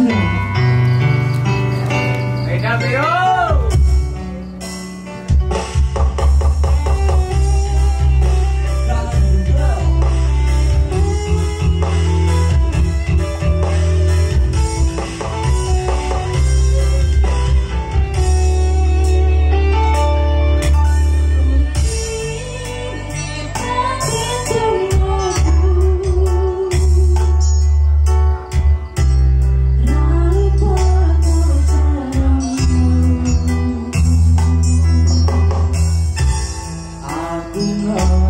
Amém. 古董